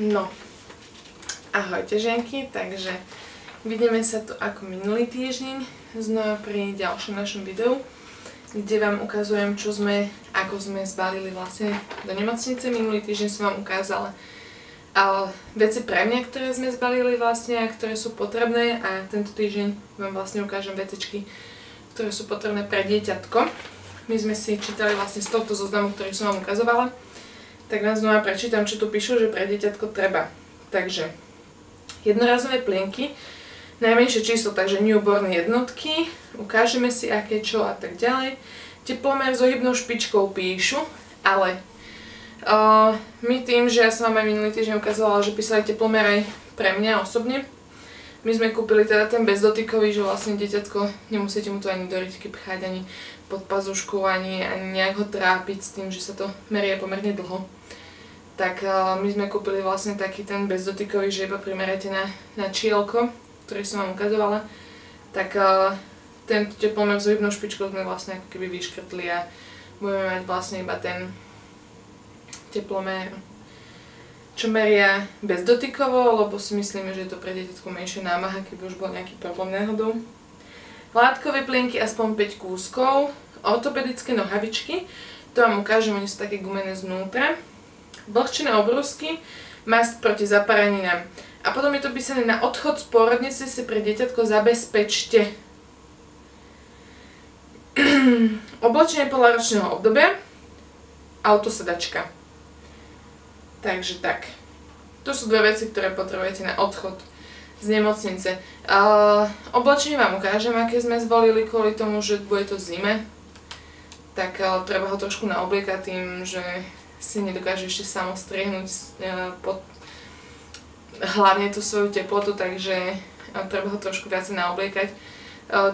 No, ahojte ženky, takže vidíme sa tu ako minulý týždeň, znova pri ďalšom našom videu, kde vám ukazujem, čo sme, ako sme zbalili vlastne do nemocnice. Minulý týždeň som vám ukázala a veci pre mňa, ktoré sme zbalili vlastne a ktoré sú potrebné a tento týždeň vám vlastne ukážem vecičky, ktoré sú potrebné pre dieťatko. My sme si čítali vlastne z tohto zoznamu, ktorý som vám ukazovala tak vám znova prečítam, čo tu píšu, že pre dieťatko treba. Takže, jednorazové plienky, najmenšie číslo, takže newborn jednotky, ukážeme si aké čo a tak ďalej. Teplomer s ohybnou špičkou píšu, ale uh, my tým, že ja som vám aj minulý týždeň ukazovala, že písali teplomer aj pre mňa osobne, my sme kúpili teda ten bezdotykový, že vlastne dieťatko, nemusíte mu to ani do rytky pchať, ani pod pazušku, ani, ani nejak ho trápiť s tým, že sa to merie pomerne dlho. Tak uh, my sme kúpili vlastne taký ten bezdotykový, že iba primerajte na, na čielko, ktorý som vám ukazovala, tak uh, ten teplomer s hybnou špičkou sme vlastne ako keby vyškrtli a budeme mať vlastne iba ten teplomer, čo meria bezdotykovo, lebo si myslíme, že je to pre dieťatko menšie námaha, keby už bol nejaký problém náhodou. Látkové plienky aspoň 5 kúskov, ortopedické nohavičky, to vám ukážem, oni sú také gumené znútra vlhčené obrusky, mast proti zaparaninám. A potom je to písané na odchod z pôrodnice si pre dieťatko zabezpečte. Oblečenie podľa ročného obdobia, autosedačka. Takže tak. To sú dve veci, ktoré potrebujete na odchod z nemocnice. Uh, oblečenie vám ukážem, aké sme zvolili kvôli tomu, že bude to zime. Tak uh, treba ho trošku naobliekať tým, že si nedokáže ešte samo striehnúť e, pod hlavne tú svoju teplotu, takže e, treba ho trošku viacej naobliekať. E,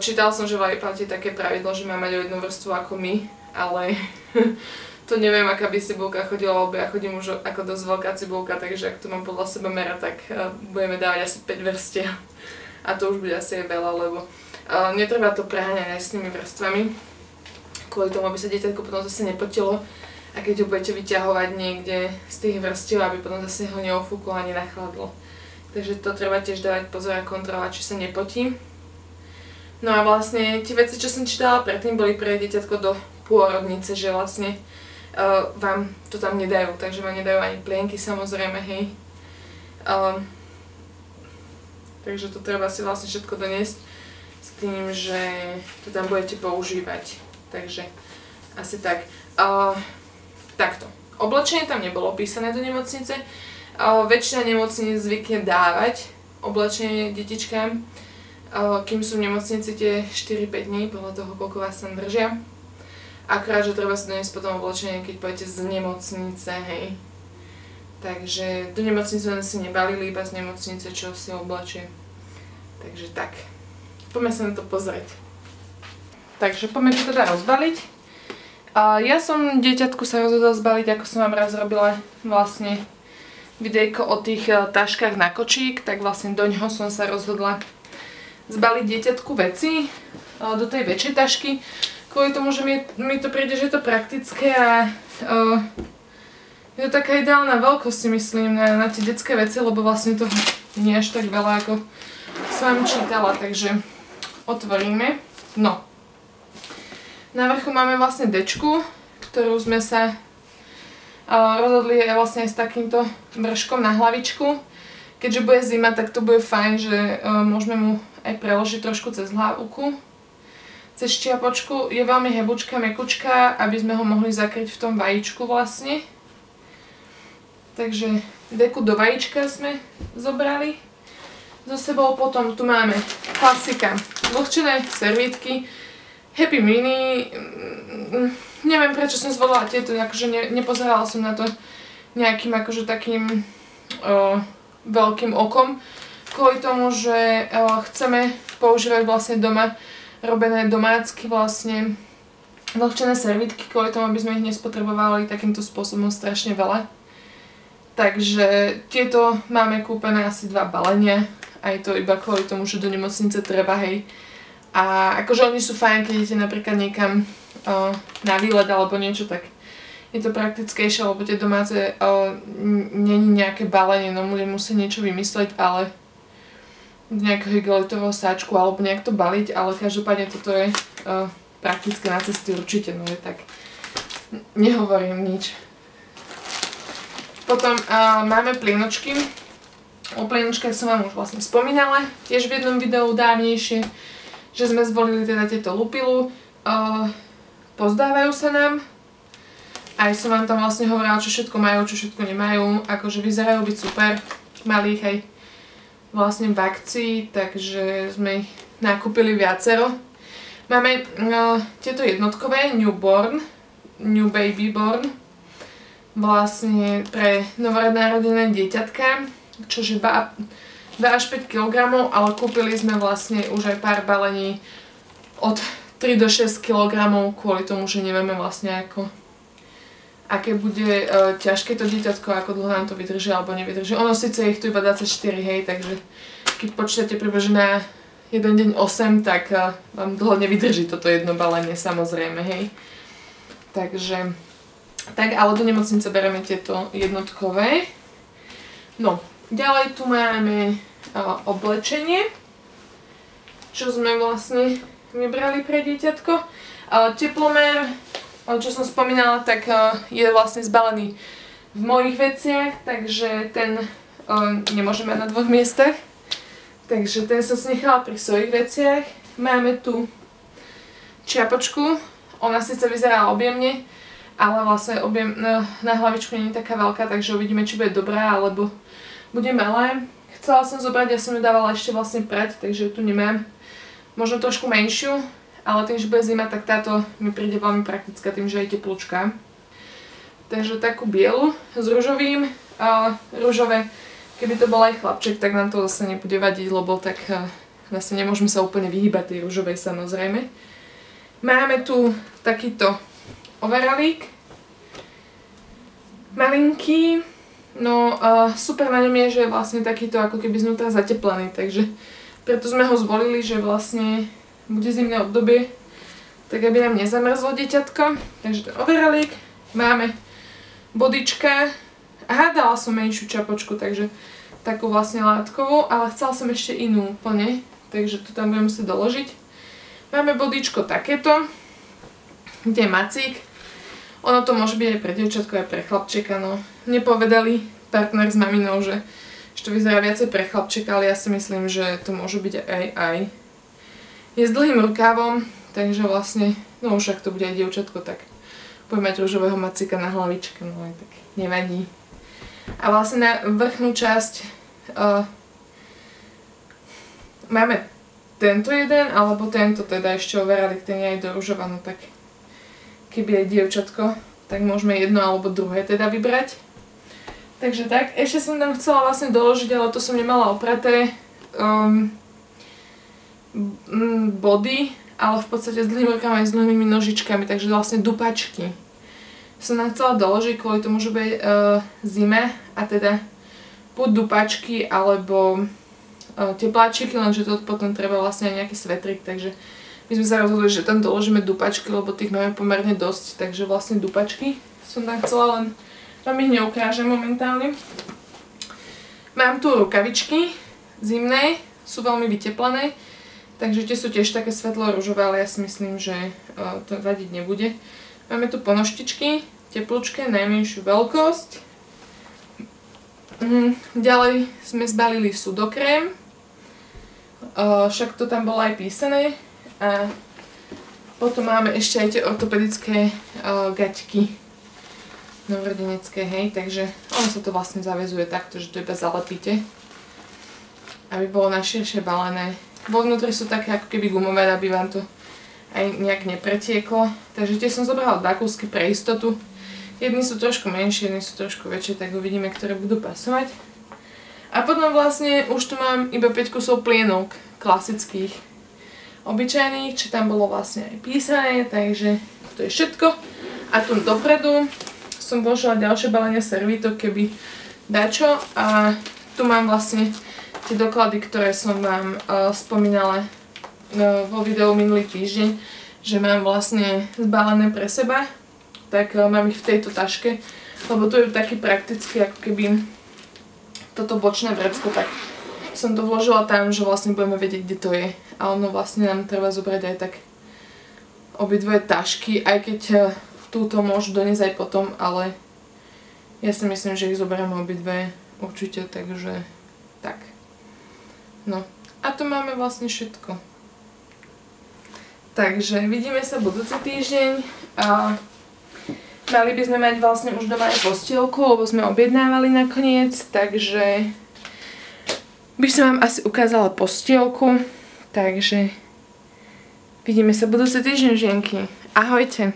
čítal som, že v platí také pravidlo, že má mať o jednu vrstvu ako my, ale to neviem, aká by cibulka chodila, lebo ja chodím už ako dosť veľká cibulka, takže ak to mám podľa seba mera, tak budeme dávať asi 5 vrstiev. A to už bude asi aj veľa, lebo netreba to preháňať aj s tými vrstvami, kvôli tomu, aby sa dieťatko potom zase nepotilo a keď ho budete vyťahovať niekde z tých vrstiev, aby potom zase ho neofúklo ani nachladlo. Takže to treba tiež dávať pozor a kontrolovať, či sa nepotí. No a vlastne tie veci, čo som čítala predtým, boli pre dieťatko do pôrodnice, že vlastne uh, vám to tam nedajú, takže vám nedajú ani plienky samozrejme, hej. Uh, takže to treba si vlastne všetko doniesť s tým, že to tam budete používať. Takže asi tak. Uh, Takto. Oblečenie tam nebolo písané do nemocnice. Väčšina nemocnic zvykne dávať oblečenie detičkám, kým sú v nemocnici tie 4-5 dní, podľa toho, koľko vás tam držia. Akurát, že treba si doniesť potom oblečenie, keď pôjdete z nemocnice, hej. Takže do nemocnice sme si nebalili, iba z nemocnice, čo si oblečie. Takže tak. Poďme sa na to pozrieť. Takže poďme to teda rozbaliť. Ja som dieťatku sa rozhodla zbaliť, ako som vám raz robila vlastne videjko o tých e, taškách na kočík, tak vlastne do ňoho som sa rozhodla zbaliť dieťatku veci e, do tej väčšej tašky, kvôli tomu, že mi, to príde, že je to praktické a uh, je to taká ideálna veľkosť si myslím na, na tie detské veci, lebo vlastne to nie až tak veľa, ako som vám čítala, takže otvoríme. No, na vrchu máme vlastne dečku, ktorú sme sa rozhodli aj vlastne aj s takýmto vrškom na hlavičku. Keďže bude zima, tak to bude fajn, že môžeme mu aj preložiť trošku cez hlavku. Cez čiapočku je veľmi hebučka, mekučka, aby sme ho mohli zakryť v tom vajíčku vlastne. Takže deku do vajíčka sme zobrali. So sebou potom tu máme klasika, vlhčené servítky, Happy Mini, neviem prečo som zvolila tieto, akože ne, nepozerala som na to nejakým akože takým o, veľkým okom, kvôli tomu, že chceme používať vlastne doma robené domácky vlastne vlhčené servitky, kvôli tomu, aby sme ich nespotrebovali takýmto spôsobom strašne veľa. Takže tieto máme kúpené asi dva balenia, aj to iba kvôli tomu, že do nemocnice treba, hej, a akože oni sú fajn, keď idete napríklad niekam uh, na výlet alebo niečo, tak je to praktickejšie, lebo tie domáce není nejaké balenie, no budem musieť niečo vymysleť, ale nejakého igelitového sáčku alebo nejak to baliť, ale každopádne toto je uh, praktické na cesty určite, no je tak nehovorím nič. Potom uh, máme plienočky. O plienočkách som vám už vlastne spomínala, tiež v jednom videu dávnejšie, že sme zvolili teda tieto lupilu. Uh, pozdávajú sa nám, aj som vám tam vlastne hovorila, čo všetko majú, čo všetko nemajú. Akože vyzerajú byť super. Mali ich aj vlastne v akcii, takže sme ich nakúpili viacero. Máme no, tieto jednotkové Newborn, New Baby Born, vlastne pre novonarodené dieťatka, čože 2, 2 až 5 kg, ale kúpili sme vlastne už aj pár balení od 3 do 6 kg kvôli tomu, že nevieme vlastne ako aké bude uh, ťažké to dieťatko, ako dlho nám to vydrží alebo nevydrží. Ono síce je ich tu iba 24, hej, takže keď počítate približne na jeden deň 8, tak uh, vám dlho nevydrží toto jedno balenie, samozrejme, hej. Takže, tak, ale do nemocnice bereme tieto jednotkové. No, ďalej tu máme uh, oblečenie, čo sme vlastne vybrali pre dieťatko. Uh, čo som spomínala, tak je vlastne zbalený v mojich veciach, takže ten nemôžeme na dvoch miestach. Takže ten som si nechala pri svojich veciach. Máme tu čiapočku, ona síce vyzerá objemne, ale vlastne objem no, na hlavičku nie je taká veľká, takže uvidíme, či bude dobrá, alebo bude malé. Chcela som zobrať, ja som ju dávala ešte vlastne prať, takže ju tu nemám. Možno trošku menšiu, ale tým, že bude zima, tak táto mi príde veľmi praktická tým, že je teplúčka. Takže takú bielu s ružovým, uh, rúžové, keby to bol aj chlapček, tak nám to zase nebude vadiť, lebo tak uh, vlastne nemôžeme sa úplne vyhýbať tej rúžovej samozrejme. Máme tu takýto overalík, malinký, no uh, super na ňom je, že je vlastne takýto ako keby znútra zateplený, takže preto sme ho zvolili, že vlastne bude zimné obdobie, tak aby nám nezamrzlo deťatko. Takže ten overalík, máme bodička. Aha, dala som menšiu čapočku, takže takú vlastne látkovú, ale chcela som ešte inú úplne, takže tu tam budem musieť doložiť. Máme bodičko takéto, kde je macík. Ono to môže byť aj pre dievčatko, aj pre chlapčeka, no. Nepovedali partner s maminou, že, že to vyzerá viacej pre chlapčeka, ale ja si myslím, že to môže byť aj aj je s dlhým rukávom, takže vlastne, no už ak to bude aj dievčatko, tak bude mať rúžového macika na hlavičke, no aj tak nevadí. A vlastne na vrchnú časť uh, máme tento jeden, alebo tento teda ešte overali, ten je aj do no tak keby aj dievčatko, tak môžeme jedno alebo druhé teda vybrať. Takže tak, ešte som tam chcela vlastne doložiť, ale to som nemala opraté. Um, body, ale v podstate s dlhými rukami aj s dlhými nožičkami, takže vlastne dupačky. Som nám chcela doložiť kvôli tomu, že bude uh, zime a teda buď dupačky alebo uh, tepláčiky, lenže to potom treba vlastne aj nejaký svetrik, takže my sme sa rozhodli, že tam doložíme dupačky, lebo tých máme pomerne dosť, takže vlastne dupačky som tam chcela, len vám ich neukrážem momentálne. Mám tu rukavičky zimné, sú veľmi vyteplané. Takže tie sú tiež také svetlo-ružové, ale ja si myslím, že uh, to vadiť nebude. Máme tu ponoštičky, teplúčke, najmenšiu veľkosť. Mm, ďalej sme zbalili sudokrém, uh, však to tam bolo aj písané. A potom máme ešte aj tie ortopedické uh, gaťky novorodenecké, hej, takže ono sa to vlastne zavezuje takto, že to iba zalepíte, aby bolo naširšie balené vo vnútri sú také ako keby gumové, aby vám to aj nejak nepretieklo. Takže tie som zobrala dva kúsky pre istotu. Jedni sú trošku menšie, jedni sú trošku väčšie, tak uvidíme, ktoré budú pasovať. A potom vlastne už tu mám iba 5 kusov plienok klasických obyčajných, čo tam bolo vlastne aj písané, takže to je všetko. A tu dopredu som vložila ďalšie balenia servítok, keby dačo. A tu mám vlastne tie doklady, ktoré som vám uh, spomínala uh, vo videu minulý týždeň, že mám vlastne zbalené pre seba tak e, mám ich v tejto taške, lebo to je taký praktický, ako keby toto bočné vrecko, tak som to vložila tam, že vlastne budeme vedieť, kde to je. A ono vlastne nám treba zobrať aj tak obidvoje tašky, aj keď e, túto môžu doniesť aj potom, ale ja si myslím, že ich zoberieme obidve určite, takže tak. No a to máme vlastne všetko. Takže vidíme sa budúci týždeň a mali by sme mať vlastne už doma aj postielku, lebo sme objednávali nakoniec, takže by som vám asi ukázala postielku, takže vidíme sa budúci týždeň, ženky. Ahojte!